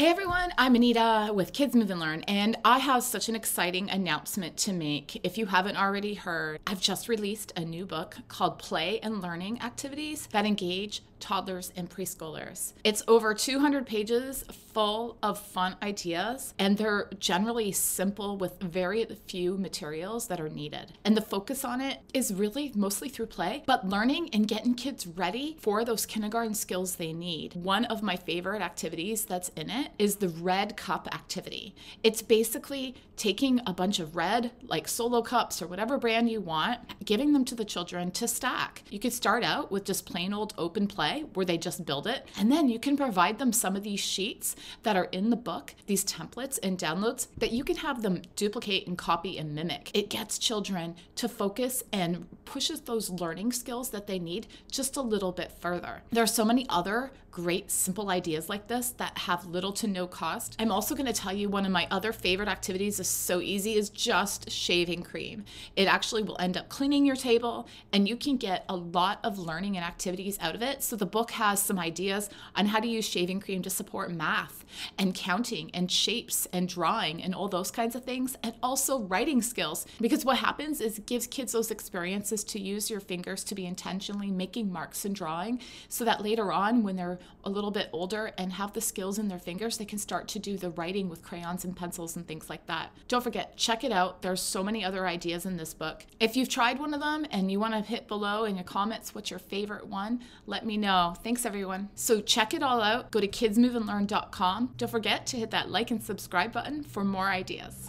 Hey everyone, I'm Anita with Kids Move and Learn, and I have such an exciting announcement to make. If you haven't already heard, I've just released a new book called Play and Learning Activities that engage toddlers and preschoolers. It's over 200 pages full of fun ideas, and they're generally simple with very few materials that are needed. And the focus on it is really mostly through play, but learning and getting kids ready for those kindergarten skills they need. One of my favorite activities that's in it is the red cup activity. It's basically taking a bunch of red, like solo cups or whatever brand you want, giving them to the children to stack. You could start out with just plain old open play where they just build it, and then you can provide them some of these sheets that are in the book, these templates and downloads that you can have them duplicate and copy and mimic. It gets children to focus and pushes those learning skills that they need just a little bit further. There are so many other great simple ideas like this that have little to no cost. I'm also going to tell you one of my other favorite activities is so easy is just shaving cream. It actually will end up cleaning your table and you can get a lot of learning and activities out of it. So the book has some ideas on how to use shaving cream to support math and counting and shapes and drawing and all those kinds of things and also writing skills because what happens is it gives kids those experiences to use your fingers to be intentionally making marks and drawing so that later on when they're a little bit older and have the skills in their fingers, they can start to do the writing with crayons and pencils and things like that. Don't forget, check it out. There's so many other ideas in this book. If you've tried one of them and you want to hit below in your comments what's your favorite one, let me know. Thanks, everyone. So check it all out. Go to kidsmoveandlearn.com. Don't forget to hit that like and subscribe button for more ideas.